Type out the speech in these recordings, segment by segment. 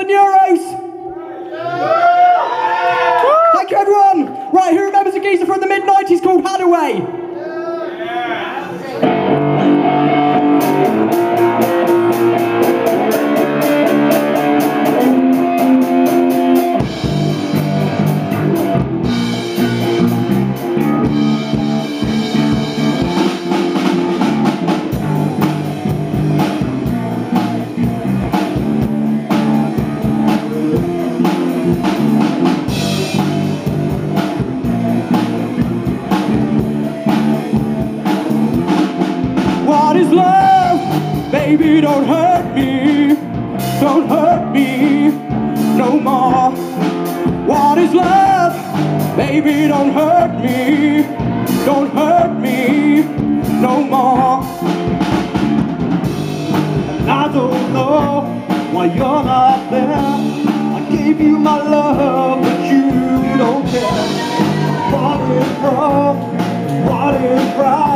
the Neuros. Thank you, everyone. Right, who remembers a geezer from the mid 90s called Hadaway? Baby, don't hurt me. Don't hurt me no more. I don't know why you're not there. I gave you my love, but you don't care. What is wrong? What is right?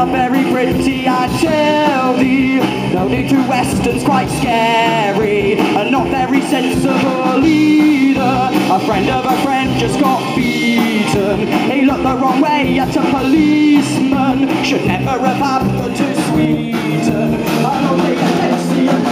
are very pretty I tell thee, No need to westerns, quite scary, and not very sensible either. A friend of a friend just got beaten. He looked the wrong way at a policeman. Should never have happened to Sweden. I don't think I